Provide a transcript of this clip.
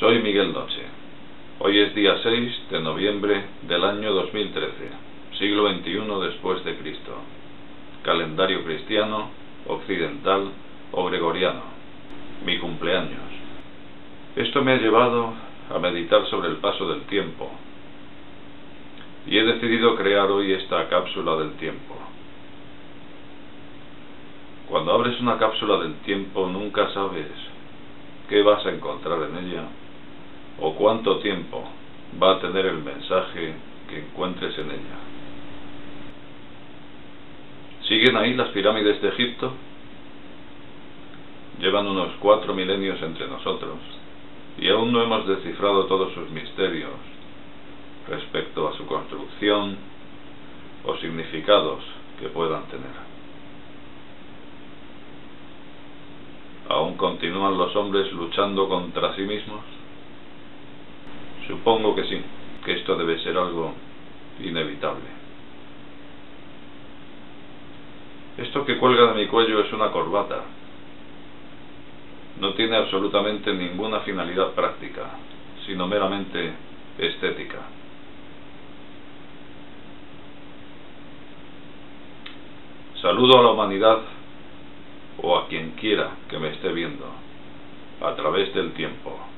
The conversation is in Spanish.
Soy Miguel Noche. Hoy es día 6 de noviembre del año 2013, siglo XXI después de Cristo. Calendario cristiano, occidental o gregoriano. Mi cumpleaños. Esto me ha llevado a meditar sobre el paso del tiempo. Y he decidido crear hoy esta cápsula del tiempo. Cuando abres una cápsula del tiempo nunca sabes qué vas a encontrar en ella o cuánto tiempo va a tener el mensaje que encuentres en ella. ¿Siguen ahí las pirámides de Egipto? Llevan unos cuatro milenios entre nosotros y aún no hemos descifrado todos sus misterios respecto a su construcción o significados que puedan tener. ¿Aún continúan los hombres luchando contra sí mismos? Supongo que sí, que esto debe ser algo inevitable. Esto que cuelga de mi cuello es una corbata. No tiene absolutamente ninguna finalidad práctica, sino meramente estética. Saludo a la humanidad o a quien quiera que me esté viendo a través del tiempo.